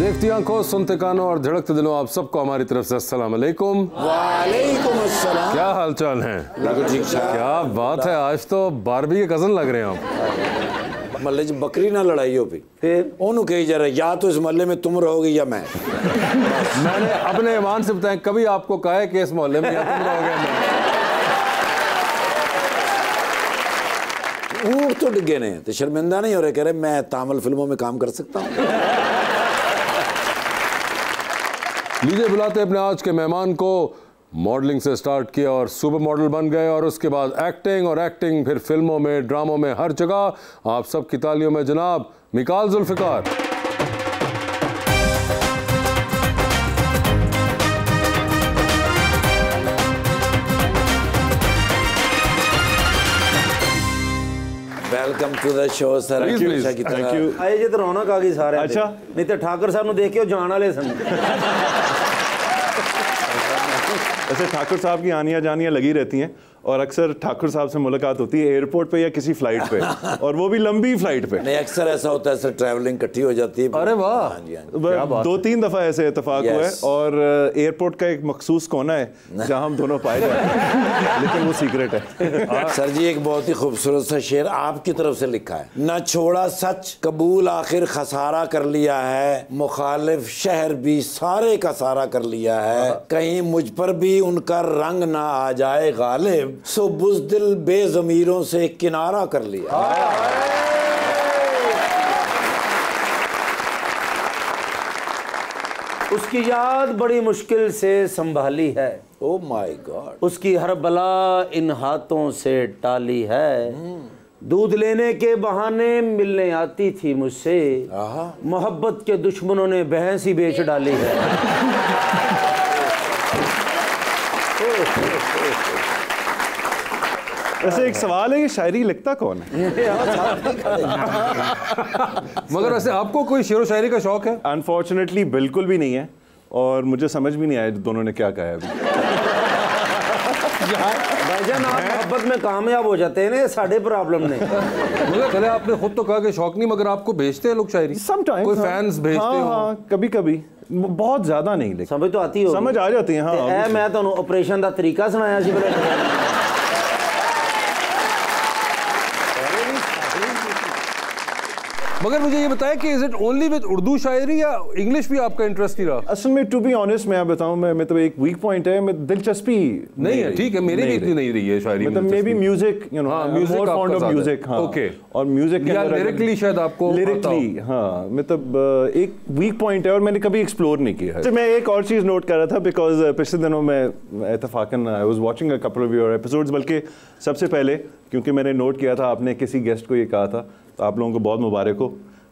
देखती आँखों सुनते कानों और झड़कते दिलों आप सबको हमारी तरफ़ से अस्सलाम वालेकुम वालेकुम अस्सलाम। क्या हालचाल है? क्या बात है आज तो बारबी के कज़न लग रहे हैं आप। मल्ले जी बकरी ना लड़ाई हो भी। फिर? ओनू कही जा रहा है या तो इस मोहल्ले में तुम रहोगे या मैं। मैंने अपने ईमान से बताया कभी आपको कहा है कि इस मोहल्ले में या तुम रहोगे मैं? ऊट तो डिगे ने तो शर्मिंदा नहीं हो रहे कह रहे मैं तामिल फ़िल्मों में काम कर सकता हूँ। लीजिए बुलाते अपने आज के मेहमान को मॉडलिंग से स्टार्ट किया और सुपर मॉडल बन गए और उसके बाद एक्टिंग और एक्टिंग फिर फ़िल्मों में, ड्रामों में, हर जगह। आप सब की तालियों में जनाब Mikaal Zulfiqar. Welcome to the show sir Please, please. हमेशा की Thank तरह you. ਆਏ ਜੇ ਤਾਂ ਰੌਣਕ ਆ ਗਈ ਸਾਰਿਆਂ ਤੇ ਅੱਛਾ। ਨਹੀਂ ਤੇ ਠਾਕਰ ਸਾਹਿਬ ਨੂੰ ਦੇਖ ਕੇ ਉਹ ਜਾਣ ਵਾਲੇ ਸਨ ऐसे ठाकुर साहब की आनियाँ जानियाँ लगी रहती हैं और अक्सर ठाकुर साहब से मुलाकात होती है एयरपोर्ट पे या किसी फ़्लाइट पे और वो भी लंबी फ़्लाइट पे। नहीं अक्सर ऐसा होता है सर ट्रैवलिंग इकट्ठी हो जाती है। अरे वाह। हाँ जी हाँ जी। क्या बात दो तीन दफ़ा ऐसे इतफाक हुआ है और एयरपोर्ट का एक मखसूस कोना है जहाँ हम दोनों पाए जाते हैं लेकिन वो सीक्रेट है। सर जी एक बहुत ही खूबसूरत सा शेर आपकी तरफ़ से लिखा है। न छोड़ा सच कबूल आखिर खसारा कर लिया है मुखालिफ शहर भी सारे का सारा कर लिया है। कहीं मुझ पर भी उनका रंग ना आ जाए गालिब। सो बुजदिल बेजमीरों से किनारा कर लिया। उसकी याद बड़ी मुश्किल से संभाली है। ओ माय गॉड उसकी हर बला इन हाथों से टाली है। दूध लेने के बहाने मिलने आती थी मुझसे। मोहब्बत के दुश्मनों ने बहस ही बेच डाली है। वैसे एक सवाल है ये शायरी लिखता कौन है? मगर वैसे आपको कोई शेर व शायरी का शौक है? अनफॉर्चुनेटली बिल्कुल भी नहीं है और मुझे समझ भी नहीं आया दोनों ने क्या कहा अभी। भाईजान आप मोहब्बत में कामयाब हो जाते हैं ना साढ़े प्रॉब्लम ने मगर चले आपने खुद तो कहा कि शौक नहीं मगर आपको भेजते हैं लोग शायरी? समटाइम्स कोई हाँ। फैंस भेजते हैं हाँ, हाँ कभी कभी बहुत ज़्यादा नहीं लेकिन। समझ तो आती हो समझ आ जाती है हाँ, मैं तो ऑपरेशन का तरीका सुनाया मगर मुझे ये बताएँ कि is it only with Urdu शायरी या इंग्लिश भी आपका इंटरेस्ट ही रहा? असल में टू बी ऑनेस्ट मैं बताऊँ मैं मतलब एक वीक पॉइंट है मैं दिलचस्पी नहीं है ठीक है मेरी भी इतनी नहीं रही है शायरी मतलब may be music you know हाँ, आपका फॉन्ड ऑफ़ म्यूज़िक हाँ। Okay. और म्यूज़िक या lyrically शायद आपको लिरिकली हाँ। मतलब एक वीक पॉइंट है और मैंने कभी एक्सप्लोर नहीं किया है। मैं एक और चीज़ नोट कर रहा था बिकॉज़ पिछले दिनों में इतफाकन I was watching a couple of your episodes बल्कि सबसे पहले क्योंकि मैंने नोट किया था आपने किसी गेस्ट को ये कहा था तो आप लोगों को बहुत मुबारक हो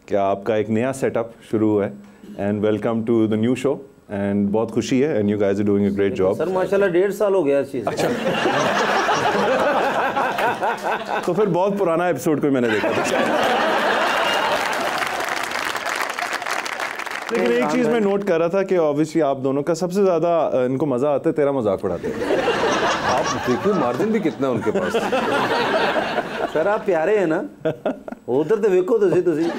कि आपका एक नया सेटअप शुरू हुआ है and welcome to the new show and बहुत खुशी है and you guys are doing a great job sir माशाल्लाह डेढ़ साल हो गया इस चीज़ अच्छा। तो फिर बहुत पुराना एपिसोड कोई मैंने देखा था। लेकिन एक चीज़ मैं नोट कर रहा था कि ऑब्वियसली आप दोनों का सबसे ज़्यादा इनको मज़ा आता है तेरा मज़ाक उड़ाते हैं। आप देखिए मार्जिन भी कितना है उनके पास ਸਰ ਆ ਪਿਆਰੇ ਹੈ ਨਾ ਉਧਰ ਤੇ ਵੇਖੋ ਤੁਸੀਂ ਤੁਸੀਂ